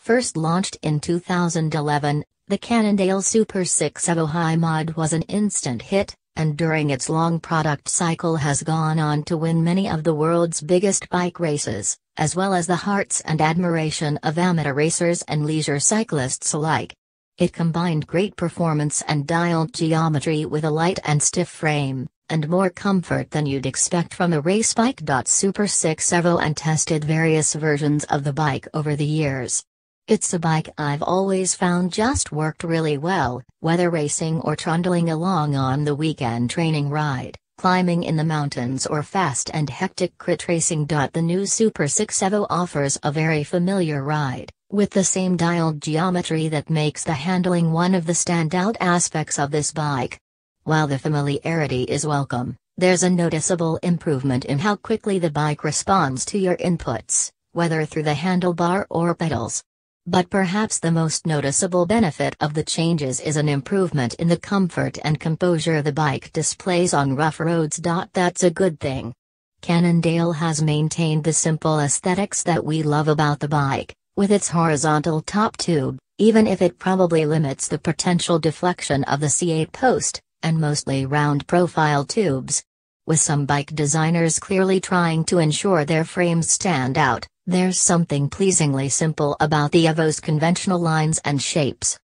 First launched in 2011, the Cannondale SuperSix Evo Hi-Mod was an instant hit, and during its long product cycle has gone on to win many of the world's biggest bike races, as well as the hearts and admiration of amateur racers and leisure cyclists alike. It combined great performance and dialed geometry with a light and stiff frame, and more comfort than you'd expect from a race bike. SuperSix Evo and tested various versions of the bike over the years. It's a bike I've always found just worked really well, whether racing or trundling along on the weekend training ride, climbing in the mountains or fast and hectic crit racing. The new SuperSix Evo offers a very familiar ride, with the same dialed geometry that makes the handling one of the standout aspects of this bike. While the familiarity is welcome, there's a noticeable improvement in how quickly the bike responds to your inputs, whether through the handlebar or pedals. But perhaps the most noticeable benefit of the changes is an improvement in the comfort and composure the bike displays on rough roads. That's a good thing. Cannondale has maintained the simple aesthetics that we love about the bike, with its horizontal top tube, even if it probably limits the potential deflection of the C8 post, and mostly round profile tubes. With some bike designers clearly trying to ensure their frames stand out, there's something pleasingly simple about the Evo's conventional lines and shapes.